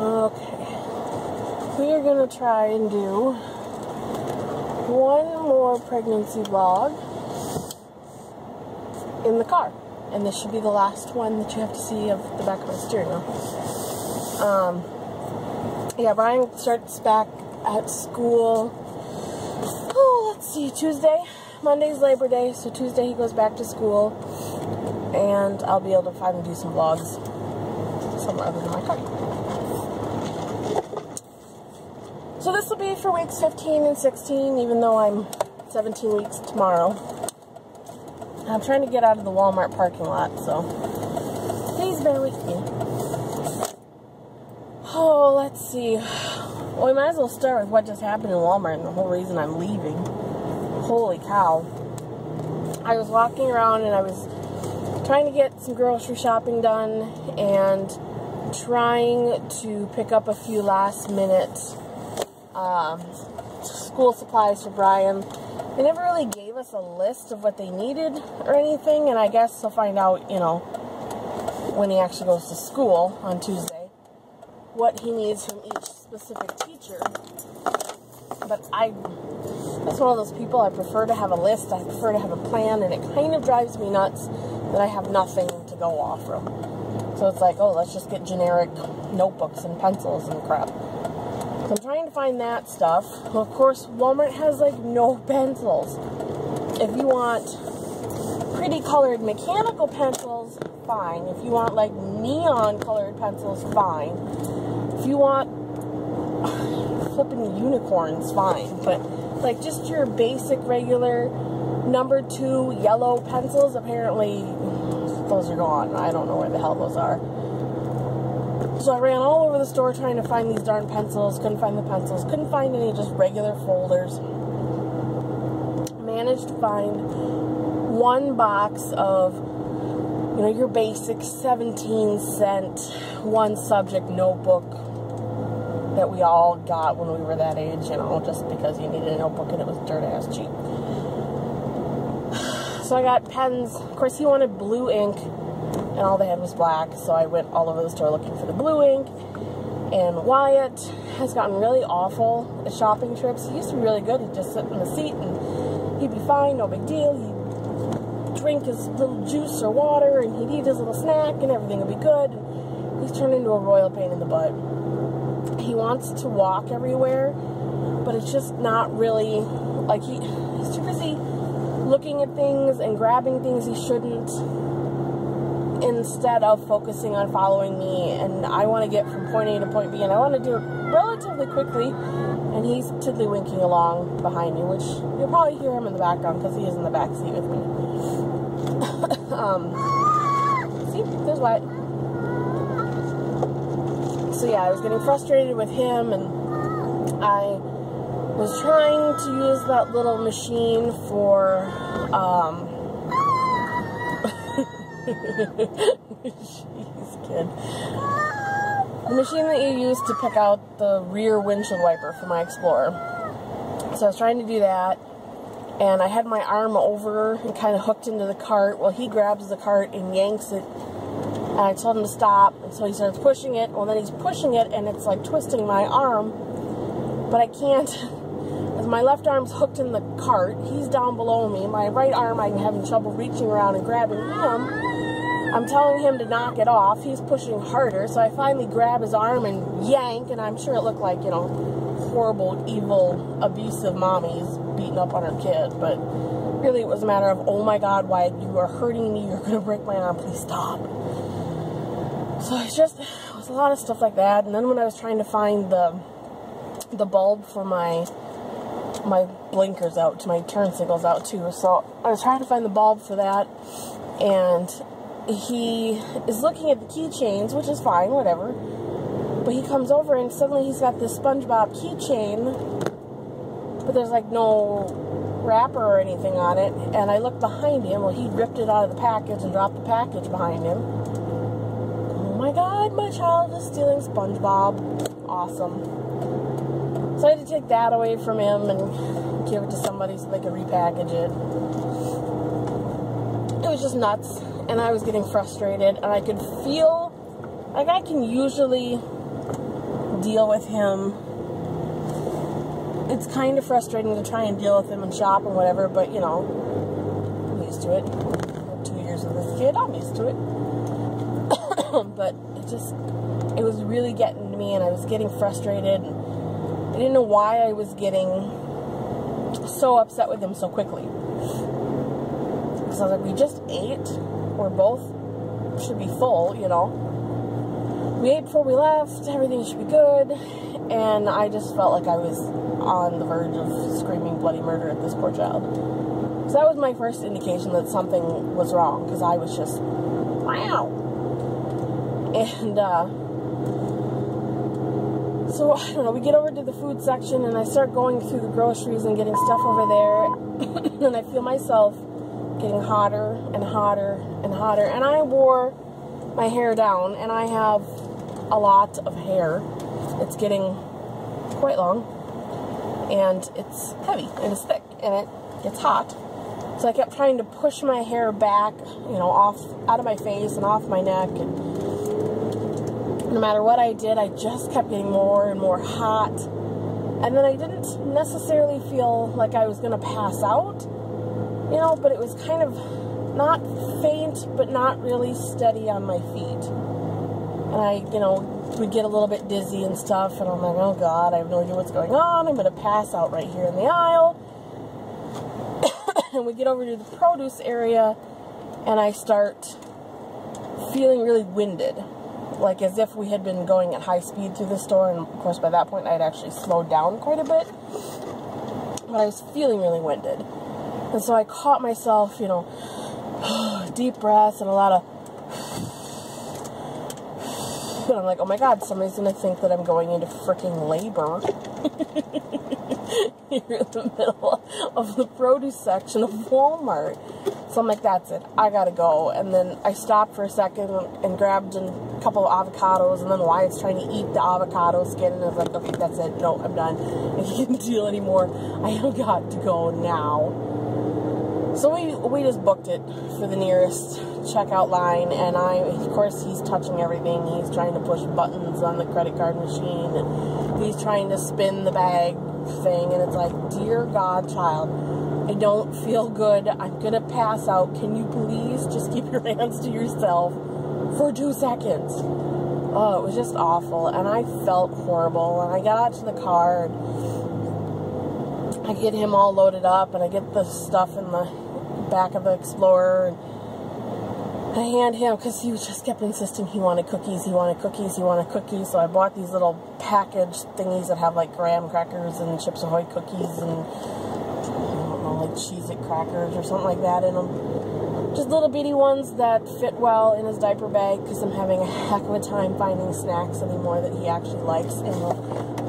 Okay. We are going to try and do one more pregnancy vlog in the car. And this should be the last one that you have to see of the back of my steering wheel. Um, yeah, Brian starts back at school. Oh, let's see, Tuesday. Monday's Labor Day, so Tuesday he goes back to school. And I'll be able to finally do some vlogs somewhere other than my car. So this will be for weeks 15 and 16, even though I'm 17 weeks tomorrow. I'm trying to get out of the Walmart parking lot, so please bear with me. Oh, let's see. Well, we might as well start with what just happened in Walmart and the whole reason I'm leaving. Holy cow. I was walking around and I was trying to get some grocery shopping done and trying to pick up a few last minute um, school supplies for Brian. They never really gave us a list of what they needed or anything, and I guess I'll find out, you know, when he actually goes to school on Tuesday, what he needs from each specific teacher. But I, that's one of those people, I prefer to have a list, I prefer to have a plan, and it kind of drives me nuts that I have nothing to go off of. So it's like, oh, let's just get generic notebooks and pencils and crap. I'm trying to find that stuff. Well, of course, Walmart has like no pencils. If you want pretty colored mechanical pencils, fine. If you want like neon colored pencils, fine. If you want flipping unicorns, fine. But like just your basic regular number two yellow pencils, apparently those are gone. I don't know where the hell those are. So I ran all over the store trying to find these darn pencils. Couldn't find the pencils. Couldn't find any just regular folders. Managed to find one box of, you know, your basic 17 cent, one subject notebook that we all got when we were that age, you know, just because you needed a notebook and it was dirt ass cheap. So I got pens. Of course, he wanted blue ink and all they had was black. So I went all over the store looking for the blue ink. And Wyatt has gotten really awful at shopping trips. He used to be really good. He'd just sit in the seat and he'd be fine, no big deal. He'd drink his little juice or water and he'd eat his little snack and everything would be good. He's turned into a royal pain in the butt. He wants to walk everywhere, but it's just not really like he, he's too busy looking at things and grabbing things he shouldn't instead of focusing on following me. And I want to get from point A to point B and I want to do it relatively quickly. And he's tiddlywinking along behind me which you'll probably hear him in the background because he is in the back seat with me. Um, see there's what so yeah I was getting frustrated with him and I was trying to use that little machine for um, Jeez, kid. The machine that you use to pick out the rear windshield wiper for my Explorer. So I was trying to do that, and I had my arm over and kind of hooked into the cart. Well, he grabs the cart and yanks it, and I told him to stop, and so he starts pushing it. Well, then he's pushing it, and it's like twisting my arm, but I can't. My left arm's hooked in the cart, he's down below me. My right arm, I'm having trouble reaching around and grabbing him. I'm telling him to knock it off. He's pushing harder, so I finally grab his arm and yank, and I'm sure it looked like, you know, horrible, evil, abusive mommy's beating up on her kid, but really it was a matter of, oh my god, why you are hurting me, you're gonna break my arm, please stop. So it's just, it was a lot of stuff like that, and then when I was trying to find the, the bulb for my, my blinkers out, to my turn signals out too, so I was trying to find the bulb for that, and he is looking at the keychains, which is fine, whatever. But he comes over and suddenly he's got this SpongeBob keychain, but there's like no wrapper or anything on it. And I look behind him. Well, he ripped it out of the package and dropped the package behind him. Oh my god, my child is stealing SpongeBob. Awesome. So I had to take that away from him and give it to somebody so they could repackage it. It was just nuts and I was getting frustrated, and I could feel, like I can usually deal with him. It's kind of frustrating to try and deal with him and shop and whatever, but you know, I'm used to it. Two years with this kid, I'm used to it. but it just, it was really getting to me, and I was getting frustrated. I didn't know why I was getting so upset with him so quickly. Because I was like, we just ate. We're both should be full, you know. We ate before we left. Everything should be good. And I just felt like I was on the verge of screaming bloody murder at this poor child. So that was my first indication that something was wrong. Because I was just, wow. And, uh, so I don't know, we get over to the food section and I start going through the groceries and getting stuff over there and I feel myself getting hotter and hotter and hotter and I wore my hair down and I have a lot of hair. It's getting quite long and it's heavy and it's thick and it gets hot. So I kept trying to push my hair back, you know, off out of my face and off my neck and no matter what I did, I just kept getting more and more hot. And then I didn't necessarily feel like I was going to pass out, you know, but it was kind of not faint, but not really steady on my feet. And I, you know, would get a little bit dizzy and stuff, and I'm like, oh God, I have no idea what's going on. I'm going to pass out right here in the aisle. and we get over to the produce area, and I start feeling really winded like as if we had been going at high speed through the store, and of course by that point I had actually slowed down quite a bit. But I was feeling really winded. And so I caught myself, you know, deep breaths and a lot of and I'm like, oh my god, somebody's gonna think that I'm going into freaking labor. Here in the middle of the produce section of Walmart. So I'm like, that's it. I gotta go. And then I stopped for a second and grabbed a couple of avocados. And then Wyatt's trying to eat the avocado skin. And I was like, okay, that's it. No, I'm done. I can't deal anymore. I have got to go now. So we we just booked it for the nearest checkout line, and I, of course, he's touching everything. He's trying to push buttons on the credit card machine, and he's trying to spin the bag thing, and it's like, dear God, child, I don't feel good. I'm gonna pass out. Can you please just keep your hands to yourself for two seconds? Oh, it was just awful, and I felt horrible. And I got out to the car, and I get him all loaded up, and I get the stuff in the back of the Explorer, and I hand him, because he just kept insisting he wanted cookies, he wanted cookies, he wanted cookies, so I bought these little package thingies that have like graham crackers and Chips Ahoy cookies and I don't know, like Cheez-It crackers or something like that in them. Just little bitty ones that fit well in his diaper bag because I'm having a heck of a time finding snacks anymore that he actually likes and will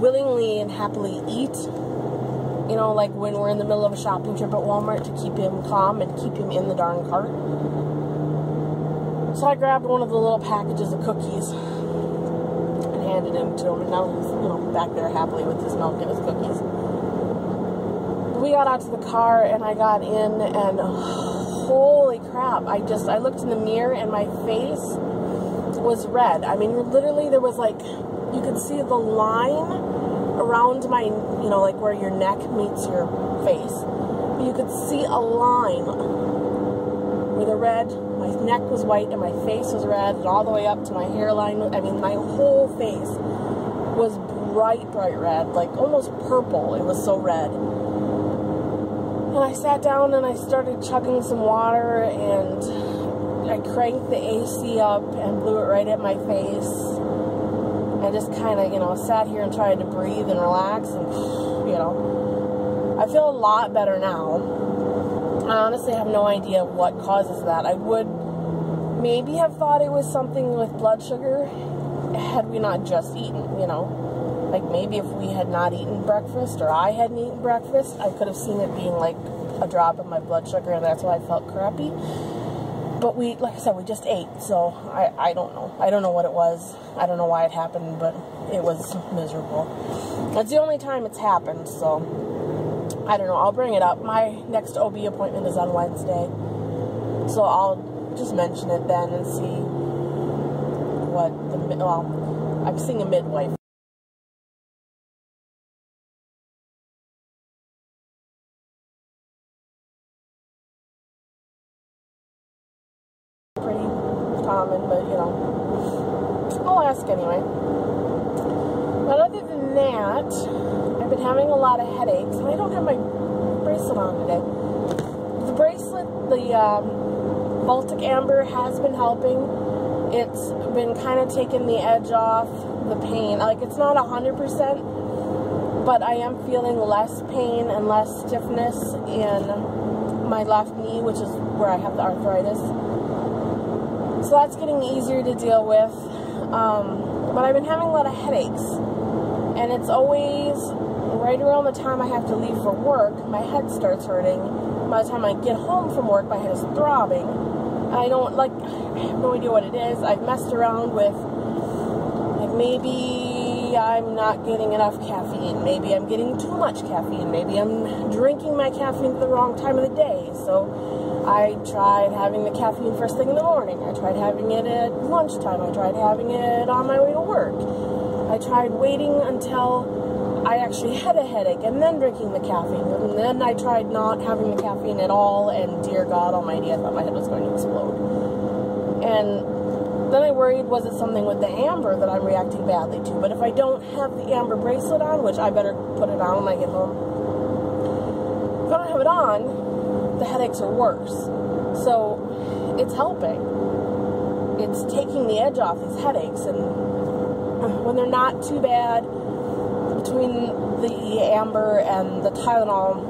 willingly and happily eat. You know, like when we're in the middle of a shopping trip at Walmart to keep him calm and keep him in the darn cart. So I grabbed one of the little packages of cookies and handed him to him, and now he's, you know, back there happily with his milk and his cookies we got out to the car and I got in and holy crap, I just, I looked in the mirror and my face was red. I mean, literally there was like, you could see the line around my, you know, like where your neck meets your face. You could see a line with a red, my neck was white and my face was red and all the way up to my hairline. I mean, my whole face was bright, bright red, like almost purple. It was so red. And I sat down and I started chugging some water and I cranked the AC up and blew it right at my face. I just kind of, you know, sat here and tried to breathe and relax and, you know, I feel a lot better now. I honestly have no idea what causes that. I would maybe have thought it was something with blood sugar had we not just eaten, you know. Like maybe if we had not eaten breakfast or I hadn't eaten breakfast, I could have seen it being like a drop in my blood sugar and that's why I felt crappy. But we, like I said, we just ate, so I, I don't know. I don't know what it was. I don't know why it happened, but it was miserable. That's the only time it's happened, so I don't know. I'll bring it up. My next OB appointment is on Wednesday, so I'll just mention it then and see what the, well, I'm seeing a midwife. Common, but you know, I'll ask anyway. But other than that, I've been having a lot of headaches, and I don't have my bracelet on today. The bracelet, the um, Baltic Amber, has been helping. It's been kind of taking the edge off the pain. Like, it's not 100%, but I am feeling less pain and less stiffness in my left knee, which is where I have the arthritis. So that's getting easier to deal with. Um, but I've been having a lot of headaches. And it's always right around the time I have to leave for work, my head starts hurting. By the time I get home from work, my head is throbbing. I don't, like, I have no idea what it is. I've messed around with, like, maybe I'm not getting enough caffeine. Maybe I'm getting too much caffeine. Maybe I'm drinking my caffeine at the wrong time of the day. So I tried having the caffeine first thing in the morning. I tried having it at lunchtime. I tried having it on my way to work. I tried waiting until I actually had a headache and then drinking the caffeine. And then I tried not having the caffeine at all, and dear God Almighty, I thought my head was going to explode. And then I worried, was it something with the amber that I'm reacting badly to? But if I don't have the amber bracelet on, which I better put it on when I get home, if I don't have it on, the headaches are worse. So it's helping. It's taking the edge off these headaches, and when they're not too bad, between the amber and the Tylenol,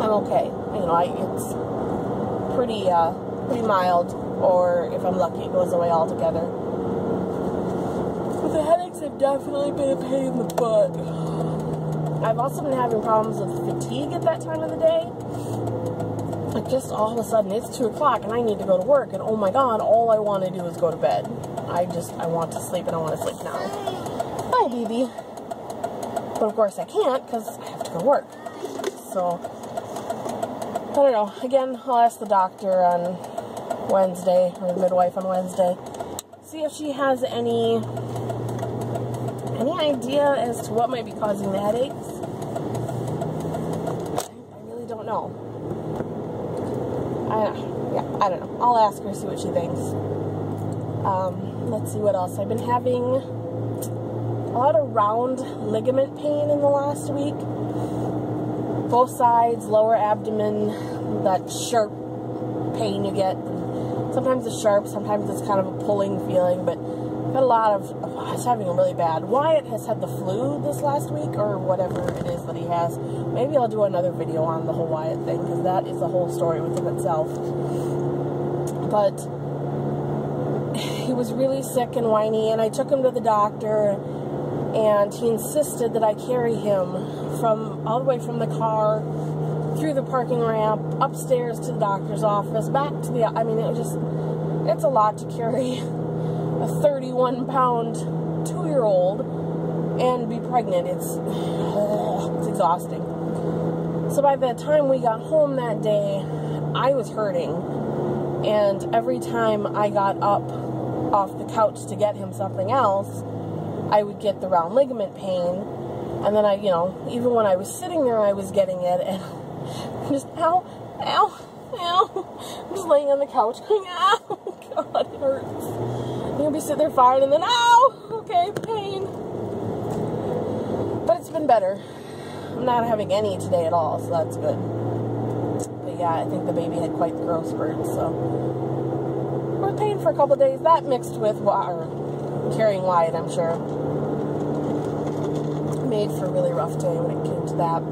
I'm okay. You know, I, it's pretty, uh, pretty mild, or if I'm lucky, it goes away altogether. But the headaches have definitely been a pain in the butt. I've also been having problems with fatigue at that time of the day. Like just all of a sudden, it's 2 o'clock and I need to go to work, and oh my god, all I want to do is go to bed. I just, I want to sleep and I want to sleep now. Bye, baby. But of course I can't because I have to go to work. So, I don't know. Again, I'll ask the doctor on Wednesday, or the midwife on Wednesday, see if she has any, any idea as to what might be causing the headaches. I really don't know. I, yeah, I don't know. I'll ask her, see what she thinks. Um, let's see what else. I've been having a lot of round ligament pain in the last week. Both sides, lower abdomen, that sharp pain you get. Sometimes it's sharp, sometimes it's kind of a pulling feeling, but I've got a lot of, I was having a really bad. Wyatt has had the flu this last week, or whatever it is that he has. Maybe I'll do another video on the whole Wyatt thing, because that is a whole story within itself. But he was really sick and whiny, and I took him to the doctor, and he insisted that I carry him from all the way from the car through the parking ramp, upstairs to the doctor's office, back to the. I mean, it was just. It's a lot to carry a 31 pound year old and be pregnant. It's, it's exhausting. So by the time we got home that day, I was hurting. And every time I got up off the couch to get him something else, I would get the round ligament pain. And then I, you know, even when I was sitting there, I was getting it. And just, ow, ow, ow. I'm just laying on the couch going, ow, God, it hurts. You'll be sitting there fine, and then, ow, okay, pain. But it's been better. I'm not having any today at all, so that's good. But yeah, I think the baby had quite the growth spurt, so we're pain for a couple days. That mixed with water, carrying Wyatt, I'm sure, made for a really rough day when it came to that.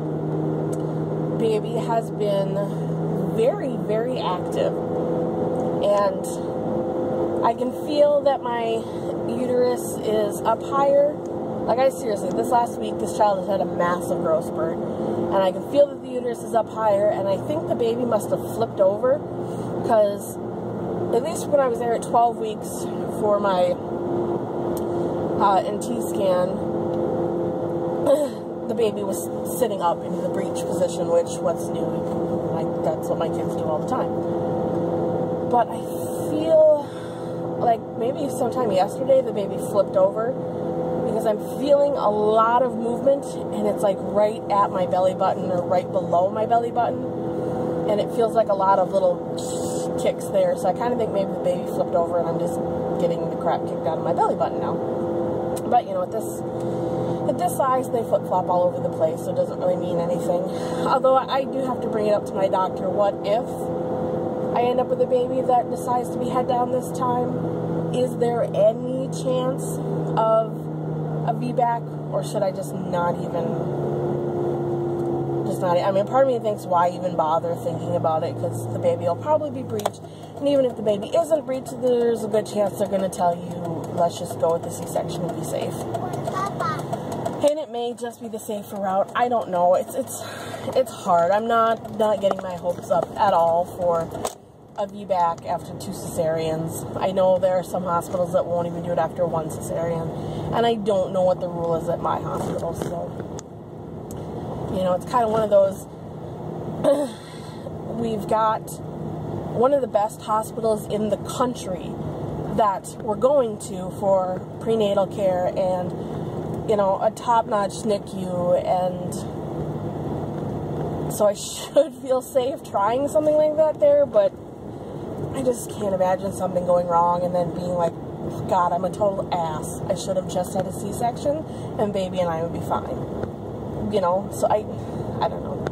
Baby has been very, very active, and I can feel that my uterus is up higher. Like, I seriously, this last week, this child has had a massive growth spurt. And I can feel that the uterus is up higher. And I think the baby must have flipped over. Because, at least when I was there at 12 weeks for my uh, NT scan, the baby was sitting up in the breech position, which, what's new? Like, that's what my kids do all the time. But I feel like maybe sometime yesterday the baby flipped over because I'm feeling a lot of movement and it's like right at my belly button or right below my belly button and it feels like a lot of little kicks there. So I kind of think maybe the baby flipped over and I'm just getting the crap kicked out of my belly button now. But you know, at this at this size, they flip flop all over the place, so it doesn't really mean anything. Although I do have to bring it up to my doctor. What if I end up with a baby that decides to be head down this time? Is there any chance of a VBAC, or should I just not even? Just not. I mean, part of me thinks, why even bother thinking about it? Because the baby will probably be breached, and even if the baby isn't breached, there's a good chance they're going to tell you, let's just go with the C-section and be safe and it may just be the safer route. I don't know. It's it's it's hard. I'm not not getting my hopes up at all for a VBAC after two cesareans. I know there are some hospitals that won't even do it after one cesarean, and I don't know what the rule is at my hospital. So you know, it's kind of one of those. we've got one of the best hospitals in the country that we're going to for prenatal care and you know, a top-notch NICU, and so I should feel safe trying something like that there, but I just can't imagine something going wrong and then being like, God, I'm a total ass. I should have just had a C-section, and baby and I would be fine. You know, so I, I don't know.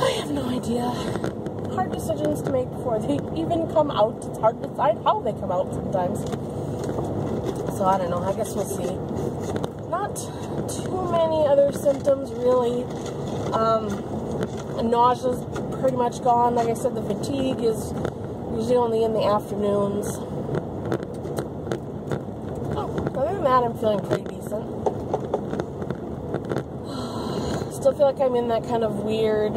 I have no idea. Hard decisions to make before they even come out. It's hard to decide how they come out sometimes. So I don't know. I guess we'll see. Not too many other symptoms really. Um, nausea's pretty much gone. Like I said, the fatigue is usually only in the afternoons. Oh, other than that, I'm feeling pretty decent. Still feel like I'm in that kind of weird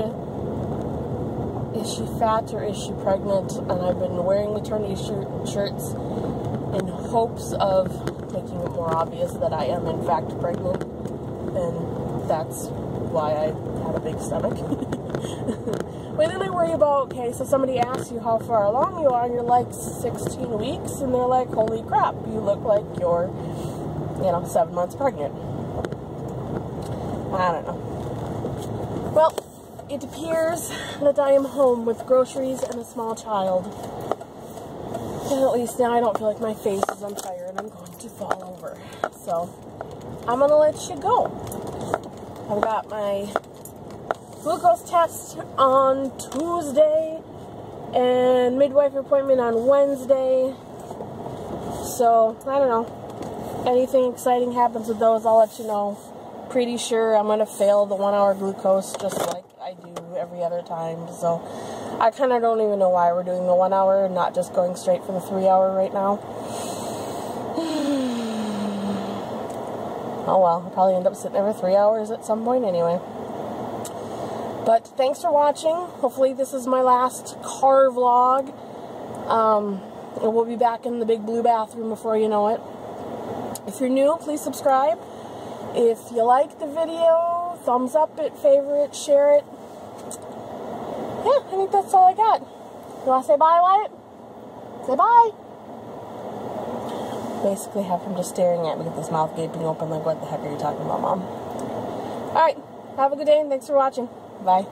is she fat or is she pregnant? And I've been wearing maternity shirt, shirts in hopes of making it more obvious that I am in fact pregnant, and that's why I have a big stomach. but then I worry about, okay, so somebody asks you how far along you are, and you're like 16 weeks, and they're like, holy crap, you look like you're, you know, seven months pregnant. I don't know. Well, it appears that I am home with groceries and a small child. And at least now I don't feel like my face is on fire and I'm going to fall over. So I'm going to let you go. I've got my glucose test on Tuesday and midwife appointment on Wednesday. So, I don't know. Anything exciting happens with those, I'll let you know. Pretty sure I'm going to fail the one hour glucose just like I do every other time. So, I kind of don't even know why we're doing the one hour and not just going straight for the three hour right now. oh well, I'll probably end up sitting there for three hours at some point anyway. But thanks for watching. Hopefully this is my last car vlog. Um, and we'll be back in the big blue bathroom before you know it. If you're new, please subscribe. If you like the video, thumbs up it, favorite, share it yeah, I think that's all I got. You want to say bye, Wyatt? Say bye. Basically have him just staring at me with his mouth gaping open like, what the heck are you talking about, Mom? Alright, have a good day and thanks for watching. Bye.